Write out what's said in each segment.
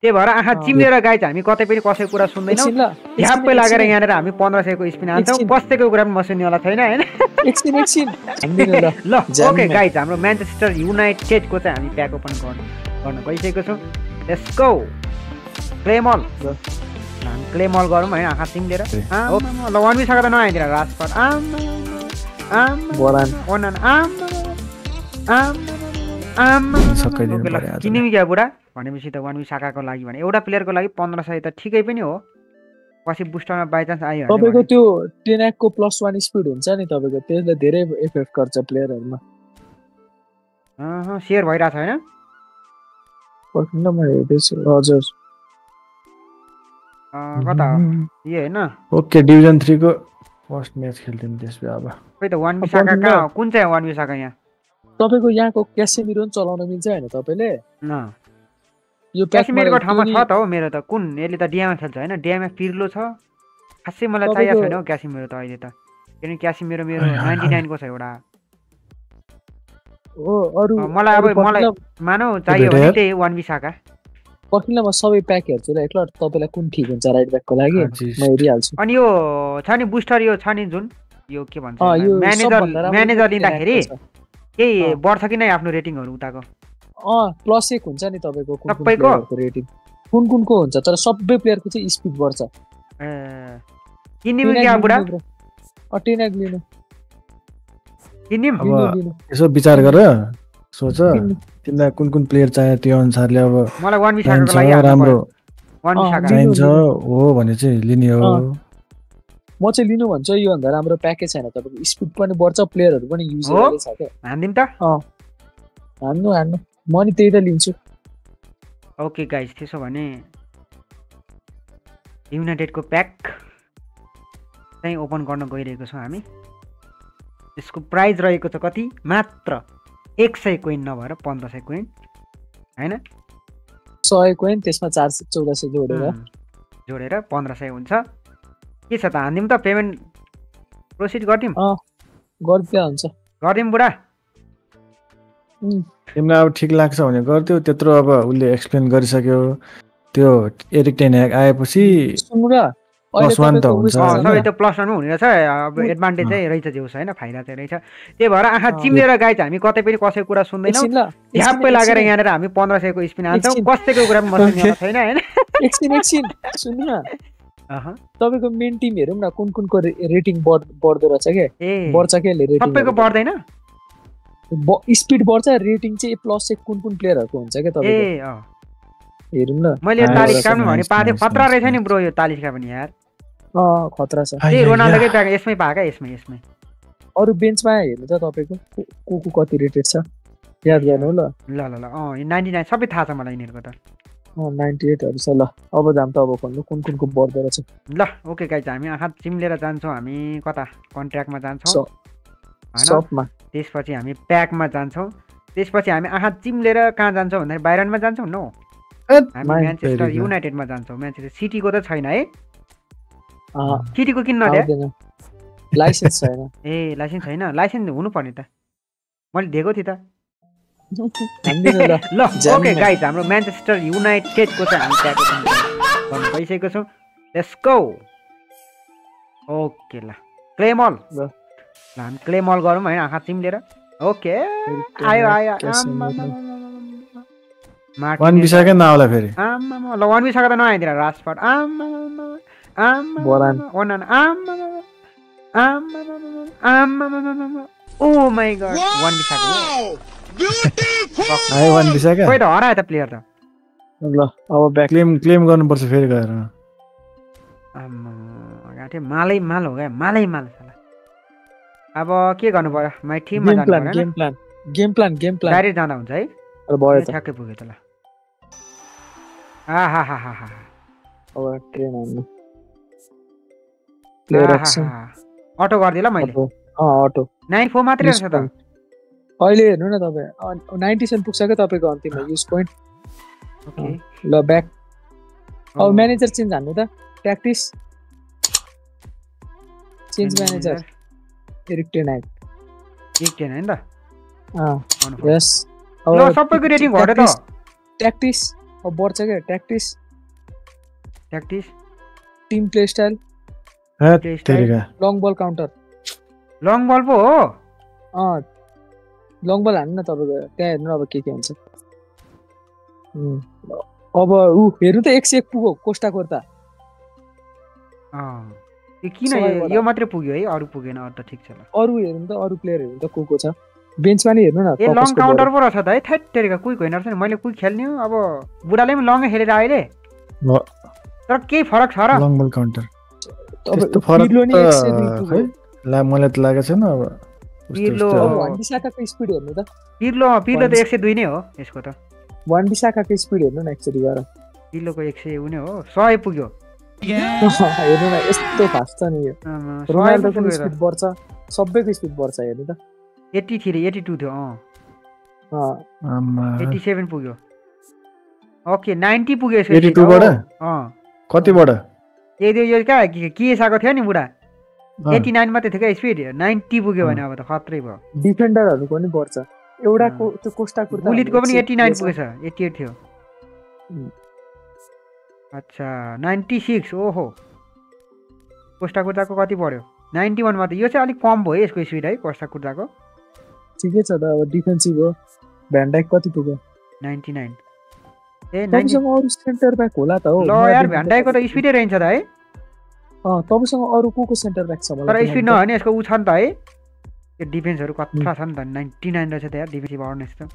त्यही भएर आँखा। चिम्लेर गाई चाहिँ हामी कतै पनि कसैको कुरा सुन्दैनौँ। झ्याप्पै लागेर यहाँनिर हामी पन्ध्र सयको स्पिन हान्छौँ। एकछिन। कसैको कुरा पनि म सुन्नेवाला छैन होइन? ल। ओके। गाइज हाम्रो म्यान्चेस्टर युनाइटेडको चाहिँ हामी प्याक ओपन गर्नु गर्न गइसकेको छौँ। Go claim all. हामी क्लेमल गरौँ होइन आँखा चिम्लेर। ल वान बिसाको त नआइदिएर आम्मा आम्मा बरान ओनान। आज। किनिमी क्या बुढा? भनेपछि त वान शाखाको लागि भने एउटा प्लेयरको लागि पन्ध्र सय त ठिकै पनि हो। पछि बुस्टरमा बाइचान्स आयो भने तपाईँको त्यो टेनाकको प्लस वान स्पिड हुन्छ नि तपाईँको त्यसले धेरै इफेक्ट गर्छ प्लेयरहरूमा। सेयर भइरहेको छ होइन म हेर्दैछु हजुर। अँ, कता हो? यो होइन? ओके डिभिजन थ्रीको फर्स्ट म्याच खेल्थ्यौँ त्यसपछि अब। त वान कहाँ। हो? कुन चाहिँ वान बिसाका यहाँ? तपाईँको यहाँको क्यासेमिरो पनि चलाउन मिल्छ होइन तपाईँले? न। यो क्यासिमिरको ठाउँमा छ त हो मेरो त। कुन? यसले त डियामा खेल्छ होइन? डियामा पिर्लो छ। खासै मलाई चाहिएको छैन हौ क्यासिमिरो त अहिले त। किनकि क्यासिमिरो मेरो नाइन्टी नाइनको छ एउटा। हो अरू मलाई अब मलाई मानौ चाहियो भने? त्यही वान बिसाका पर्खिनु म सबै प्याक हेर्छु ल एकल तपाईँलाई कुन ठिक हुन्छ राइट ब्याकको लागि? म हेरिहाल्छु। अनि यो छ नि बुस्टर यो छ नि जुन? यो के भन्छ म्यानेजर म्यानेजर लिँदाखेरि। केही। बढ्छ कि नै आफ्नो रेटिङहरू उताको? अँ प्लस एक हुन्छ नि तपाईँको कुन कुन सबैको? रेटिङ कुन कुनको हुन्छ तर सबै प्लेयरको चाहिँ स्पिड बढ्छ। ए किनिम क्या टेनाक बुढा लिनु। किनिम? यसो विचार गर सोच। तिमीलाई कुन कुन प्लेयर चाहियो त्यो अनुसारले अब मलाई वान राम्रो। चाहिन्छ हो भने चाहिँ लिने हो। म चाहिँ लिनु भन्छु योभन्दा राम्रो प्याकेज छैन तपाईँको स्पिड पनि बढ्छ प्लेयरहरू पनि हो? युजर छ क्या हानिदिउँ त। हान्नु हान्नु। म नि त्यही त लिन्छु। ओके गाइज त्यसो भने युनाइटेडको प्याक चाहिँ ओपन गर्न गइरहेको छौँ हामी। यसको प्राइज रहेको छ कति? मात्र एक सय कोइन नभएर पन्ध्र सय कोइन होइन? सय कोइन त्यसमा चार सय चौध सय जोडेर। जोडेर पन्ध्र सय हुन्छ। के छ त? हानिदिउँ त पेमेन्ट प्रोसिड गरिदिउँ? गरिदिया हुन्छ। गरिदिउँ बुढा। तिमीलाई अब ठिक लाग्छ भने गरिदियो त्यत्रो अब उसले एक्सप्लेन गरिसक्यो। त्यो एरिक आएपछि सुन्नु र अहिले Plus one त हुन्छ, सबै होइन? त प्लस वानमा हुने रहेछ अब एडभान्टेज। चाहिँ रहेछ जेउस होइन? फाइदा चाहिँ रहेछ। त्यही भएर आँखा। चिम्लेर गाई चाहिँ हामी कतै पनि कसैको कुरा सुन्दैनौँ। एकछिन, लागेर यहाँनिर हामी पन्ध्र सयको स्पिन एकछिन। कसैको कुरा पनि छैन होइन? तपाईँको मेन टिम हेरौँ न कुन कुनको रेटिङ बढ्दो रहेछ क्या बढ्छ क्या रेटिङ सबैको बढ्दैन? स्पिड बढ्छ रेटिङ चाहिँ प्लस एक कुन कुन प्लेयरहरूको हुन्छ क्या ए तपाईँको? अँ। हेरौँ न। मैले तालिका पनि भने पाएको थिएँ खतरा रहेछ नि. ब्रो यो तालिका पनि यार। अँ खतरा छ। त्यही रोनाल्डोकै प्याक यसमै पाएको यसमै यसमै। अरू बेन्चमा हेर्नु त तपाईँको को को कति रेटेड छ? याद गर्नु ल ल ल ल अँ नाइन्टी नाइन सबै थाहा छ मलाई यिनीहरूको त। नाइन्टी एटहरू छ ल। अब जाम त अब भन्नु कुन कुनको बढ्दो रहेछ ल ओके गाइज हामी आँखा चिम्लेर जान्छौँ हामी कता? कन्ट्र्याक्टमा जान्छौँ। होइन? त्यसपछि हामी प्याकमा जान्छौँ। त्यसपछि हामी आँखा चिम्लेर कहाँ जान्छौँ भन्दाखेरि बाहिरमा जान्छौँ नो? हामी म्यान्चेस्टर। युनाइटेडमा जान्छौँ। म्यान्चेस्टर सिटीको त छैन है? सिटीको त्यहाँ आउँदैन। लाइसेन्स छैन। ए लाइसेन्स छैन? लाइसेन्स हुनुपर्ने त। मैले दिएको थिएँ त। ल ओके। गाइज हाम्रो म्यान्चेस्टर युनाइटेडको चाहिँ हामी गर्नु गइसकेको छौँ। लेट्स गो ओके ल क्लेमल ल। ल हामी क्लेमल गरौँ होइन आँखा चिम्लेर। ओके आयो आयो। वान बिसाकै नआउला फेरि? आम्मामा ल वान बिसाको त नआइदिएर राजपट आम्मामा आम्मामा ओ माई गड वान बिसाको आयो वान बिसाका खोइ त हरायो त प्लेयर त ल अब ब्याक क्लेम क्लेम गर्नुपर्छ फेरि गएर गाँठे मालै माल हो क्या मालै माल साला अब के गर्नु पर्यो माइ टिममा जानु पर्यो game plan game plan game plan direct जाँदा हुन्छ है भयो ठ्याक्कै पुग्यो त ल आहा हा हा हा अब ट्रेन हान्नु अटो गरिदिएँ ल मैले अटो। नाइन फोर मात्रै रहेछ त? अहिले हेर्नु न तपाईँ। नाइन्टी सेभेन पुग्छ क्या तपाईँको अन्तिममा? युज पोइन्ट ल ब्याक अब म्यानेजर चेन्ज हान्नु त। Practice change manager Eric ten eight एक टेन होइन त। यस ल सबैको रेटिङ घट्यो त। प्र्याक्टिस अब बढ्छ क्या? Tactics practice team play style long ball counter long ball पो हो। अँ लङ बल हान्नु न तपाईँको त्यहाँ हेर्नु अब के के हुन्छ। अब ऊ हेर्नु त एक सय एक पुगो कोस्टा कोर्ता। किन यो- मात्रै पुग्यो है अरू पुगेन अरू त ठिक छ अरू हेर्नु त अरू प्लेयर हेर्नु त को को छ। बेन्चमा नि हेर्नु न ए लङ काउन्टर। पो रहेछ त है थैट तेरिका क्विक होइन रहेछ नि मैले क्विक खेल्ने हो अब बुढाले पनि लङै खेलेर अहिले। तर केही फरक छ र। लङ बल काउन्टर अब नि ला मलाई त लागेको छैन अब पिर्लो बिसाकाको स्पिड हेर्नु त पिर्लो पिर्लो त। एक सय दुई नै हो यसको त वान बिसाकाको स्पिड हेर्नु न एकचोटि गएर पिर्लोको एक सय उने हो सय पुग्यो हेर्नु न यस्तो फास्ट छ नि यो रोनाल्डोको पुग्यो स्पिड बढ्छ सबैको स्पिड बढ्छ हेर्नु त एट्टी थ्री एट्टी टू थियो अँ। एट्टी सेभेन पुग्यो ओके नाइन्टी पुग्यो यसको 82 speed, बाट? हो। अँ कतिबाट यदि यो कहाँ के के आएको थियो नि बुढा एट्टी नाइन मात्रै थियो क्या स्पिड नाइन्टी पुग्यो भने अब त खत्रै भयो। डिफेन्डरहरूको पनि बढ्छ। एउटा को त्यो कोस्टा बुलिटको पनि एट्टी नाइन पुगेछ एट्टी एट थियो. अच्छा नाइन्टी सिक्स ओहो। कोस्टा कुर्ताको कति बढ्यो? नाइन्टी वानमा त यो चाहिँ अलिक कम भयो यसको स्पिड है कोस्टा कुर्ताको। ठिकै छ त अब डिफेन्सिभ हो। भ्यान्डाइक कति पुग्यो? Ninety nine. ए नाइन्टी सेन्टर ब्याक होला त हो। ल यार देख्नु भ्यान्डाइको त स्पिडै रहन्छ त है। तपाईँसँग अरू को को सेन्टर ब्याक छ तर स्पिड। नभए नि यसको ऊ छ नि त है। यो डिफेन्सहरू कत्रा छ नि त नाइन्टी नाइन रहेछ त यार डिफेन्सिभ अवर्नेस त।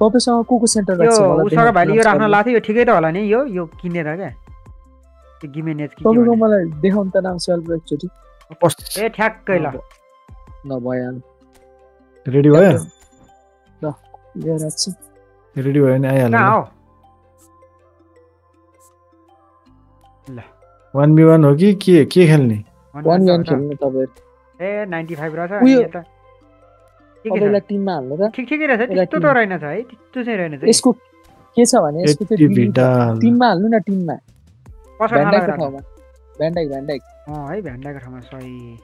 तपाईँसँग को को सेन्टर ब्याक यो छ उसँग भाइले यो। राख्न लाएको थियो यो ठिकै त होला नि यो यो किनेर क्या। त्यो गिमेनेज कि तपाईँको। मलाई देखाउनु त नाम सेल्फ एकचोटि ए ठ्याक्कै ल। ल भइहाल्यो रेडी भयो? ल रेडी भयो भने आइहाल्यो वान बी वान हो कि के के खेल्ने? One one one. खेल्नु तपाईँ। ए नाइन्टी फाइभ रहेछ टिममा हाल्नु त? ठिक ठिकै रहेछ। त्यस्तो त रहेनछ है। त्यस्तो चाहिँ रहेनछ है यसको के छ भने यसको त्यो टिममा हाल्नु न टिममा? भ्यान्डाइकको ठाउँमा। भ्यान्डाइक भ्यान्डाइक अँ है ठाउँमा सही।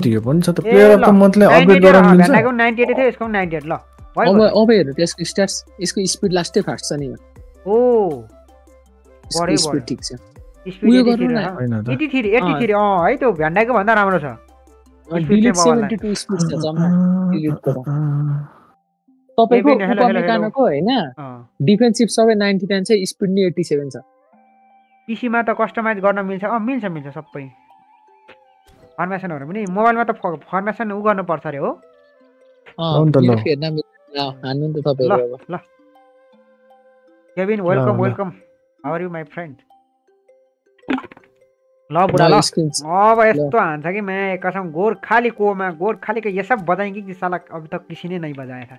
त्यो पनि छ त। प्लेयर ल, त मतले 98 अपडेट गराउनु मिल्छ। भ्यान्डाको नाइन्टी एट थियो यसको नाइन्टी एट ल। भयो अब। अब हेर्नु त यसको स्ट्याट्स यसको स्पिड लास्टै फास्ट छ नि ओ। स्पिड। ठिक छ स्पिड उयो गर्नु थ्री न। रहेछ होइन त। एटी थ्री एटी अँ। थ्री अँ है त्यो भ्यान्डाको भन्दा राम्रो छ? डिलिट स्पिड छ जम्मा तपाईँको उपमेकानको होइन? अँ। डिफेन्सिभ सबै नाइन्टी नाइन छ स्पिड नि एट्टी सेभेन छ। पिसीमा त कस्टमाइज गर्न मिल्छ। अँ मिल्छ मिल्छ सबै। फर्मेसनहरू पनि। मोबाइलमा त फर्मेसन उ गर्नुपर्छ अरे हो। ल, हान्नु नि त ल तपाईँहरू अब। ल। Kevin welcome. Welcome how are you my friend ल बुढा ल अब यस्तो हान्छ कि मैं कसम गोरखाली को गोर खाली का ये सब बजाएँगे कि साला अब तक किसी ने नहीं बजाया था